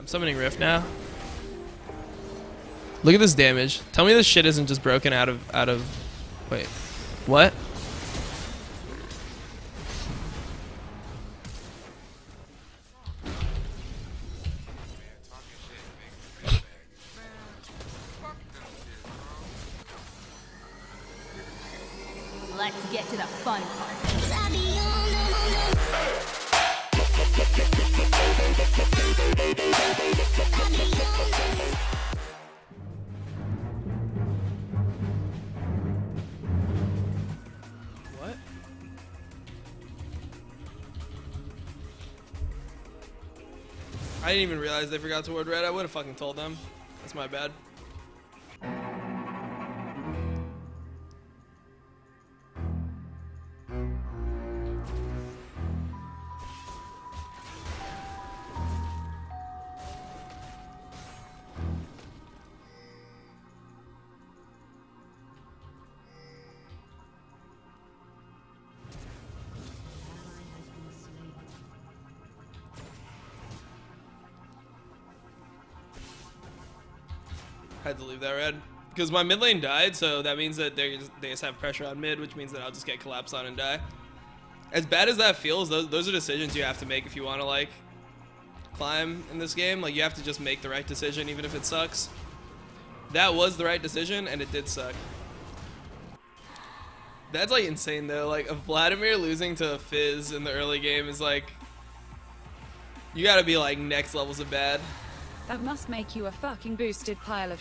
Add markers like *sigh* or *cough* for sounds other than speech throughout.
I'm summoning Rift now. Look at this damage. Tell me this shit isn't just broken out of out of. Wait, what? Let's get to the fun part. What? I didn't even realize they forgot to word red. I would have fucking told them. That's my bad. Had to leave that red. Because my mid lane died, so that means that they just, they just have pressure on mid, which means that I'll just get collapsed on and die. As bad as that feels, those, those are decisions you have to make if you want to, like, climb in this game. Like, you have to just make the right decision, even if it sucks. That was the right decision, and it did suck. That's, like, insane, though. Like, a Vladimir losing to Fizz in the early game is, like... You gotta be, like, next levels of bad. That must make you a fucking boosted pile of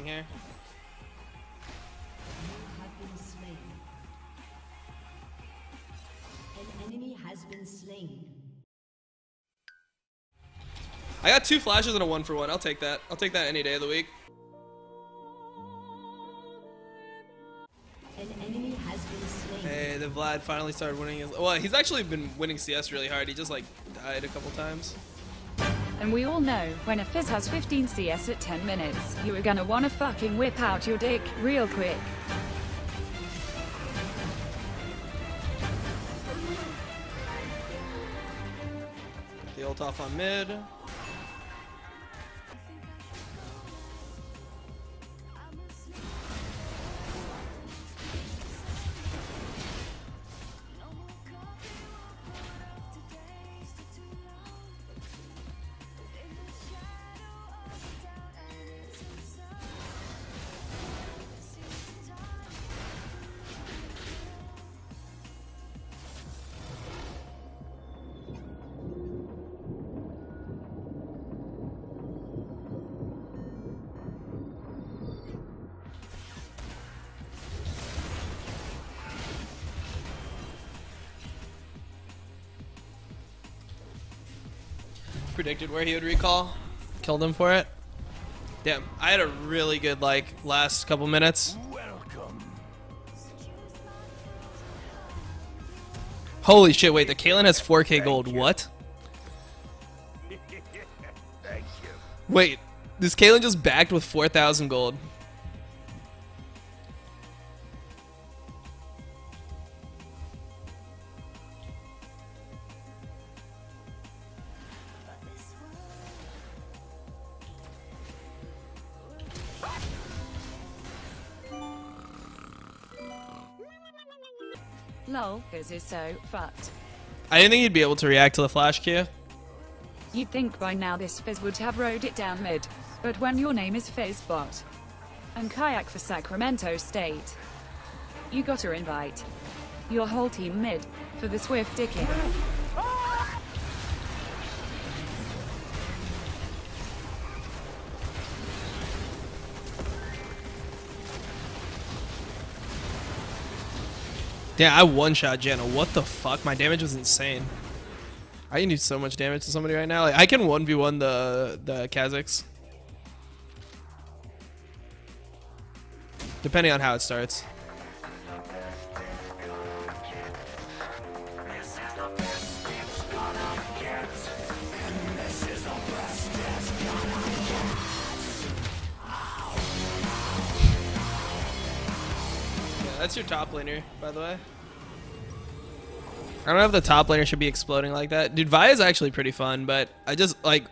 here. I got two flashes and a one for one. I'll take that. I'll take that any day of the week. Hey, the Vlad finally started winning his. Well, he's actually been winning CS really hard. He just like died a couple times. And we all know, when a Fizz has 15 CS at 10 minutes, you are gonna wanna fucking whip out your dick real quick. The ult off on mid. Predicted where he would recall. Killed him for it. Damn, I had a really good like last couple minutes. Holy shit! Wait, the Kalen has 4K gold. What? *laughs* Wait, this Kalen just backed with 4,000 gold. Lol, Fizz is so fucked. I didn't think he'd be able to react to the flash Q. You'd think by now this Fizz would have rode it down mid, but when your name is Fizzbot and kayak for Sacramento State, you gotta invite your whole team mid for the swift dicking. Yeah, I one shot Janna. What the fuck? My damage was insane. I can do so much damage to somebody right now. Like I can one v one the the Kha'Zix. Depending on how it starts. That's your top laner, by the way. I don't know if the top laner should be exploding like that. Dude, Vi is actually pretty fun, but I just, like...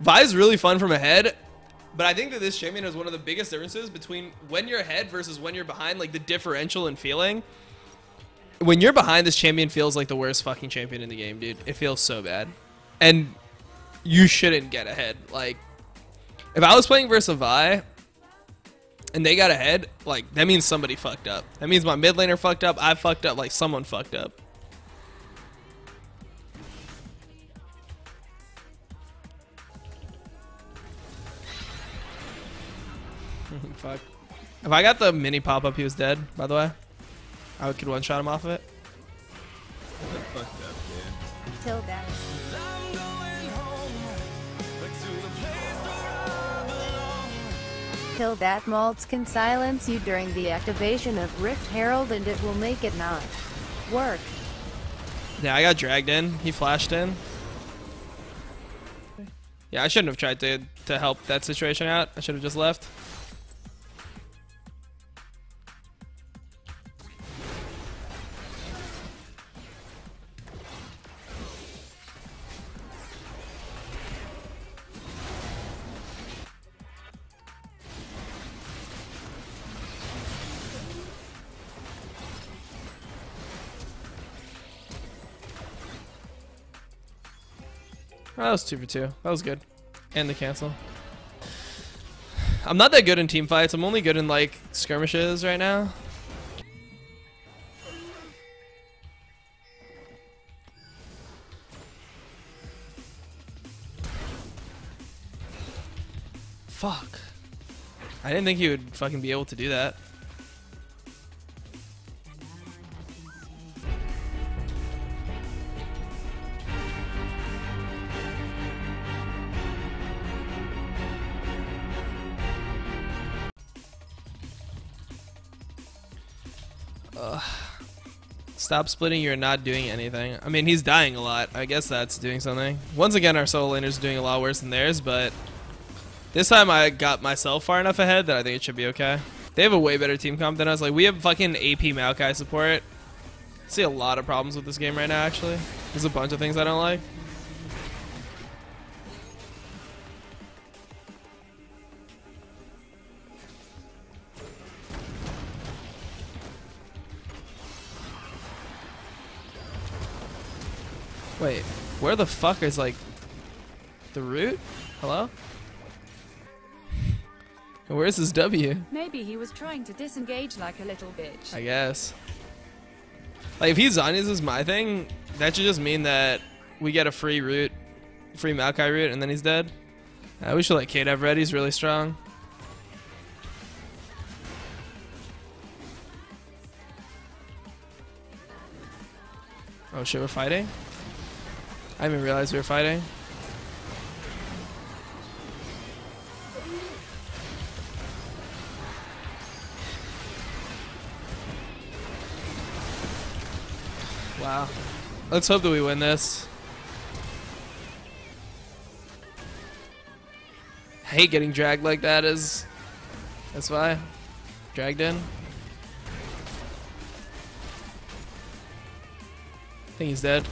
Vi is really fun from ahead, but I think that this champion is one of the biggest differences between when you're ahead versus when you're behind, like the differential in feeling. When you're behind, this champion feels like the worst fucking champion in the game, dude. It feels so bad. And you shouldn't get ahead. Like, if I was playing versus Vi, and they got ahead, like that means somebody fucked up. That means my mid laner fucked up. I fucked up. Like someone fucked up. *laughs* Fuck. If I got the mini pop up, he was dead. By the way, I could one shot him off of it. Till that Malz can silence you during the activation of Rift Herald and it will make it not work. Yeah, I got dragged in. He flashed in. Yeah, I shouldn't have tried to to help that situation out. I should have just left. Oh, that was two for two. That was good. And the cancel. I'm not that good in team fights. I'm only good in like skirmishes right now. Fuck. I didn't think he would fucking be able to do that. Stop splitting, you're not doing anything. I mean, he's dying a lot. I guess that's doing something. Once again, our solo laner's doing a lot worse than theirs, but this time I got myself far enough ahead that I think it should be okay. They have a way better team comp than us. Like, we have fucking AP Maokai support. I see a lot of problems with this game right now, actually. There's a bunch of things I don't like. Wait, where the fuck is like the root? Hello? And where's his W? Maybe he was trying to disengage like a little bitch. I guess. Like if he's Zanya's is my thing, that should just mean that we get a free root, free Maokai root, and then he's dead. Uh, we should let Kate have red. He's really strong. Oh shit, we're fighting? I didn't realize we were fighting. Wow. Let's hope that we win this. I hate getting dragged like that is that's why. Dragged in. I think he's dead.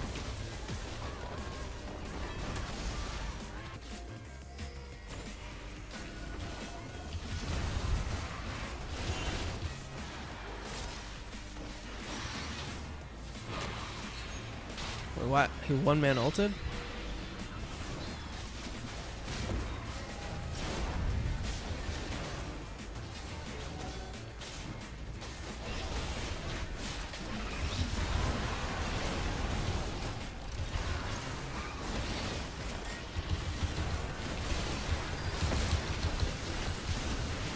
He one man ulted?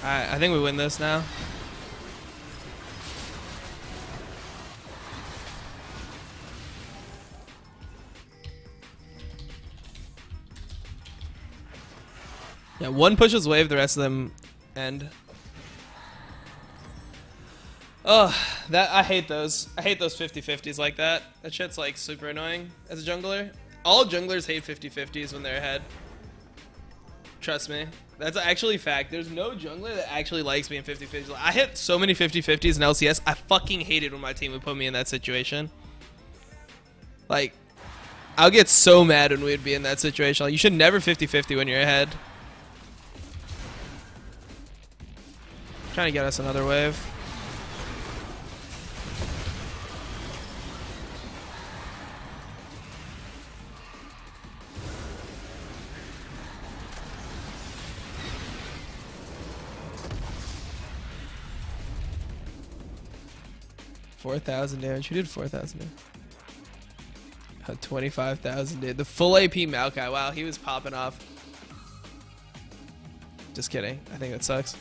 Alright, I think we win this now. Yeah, one pushes wave, the rest of them end. Oh, that I hate those. I hate those 50-50s like that. That shit's like super annoying as a jungler. All junglers hate 50-50s when they're ahead. Trust me. That's actually fact. There's no jungler that actually likes being 50-50. I hit so many 50-50s in LCS. I fucking hated when my team would put me in that situation. Like, I'll get so mad when we'd be in that situation. Like, you should never 50-50 when you're ahead. Trying to get us another wave. Four thousand damage. Who did four thousand? Uh, twenty-five thousand, dude. The full AP Maokai. Wow, he was popping off. Just kidding. I think that sucks.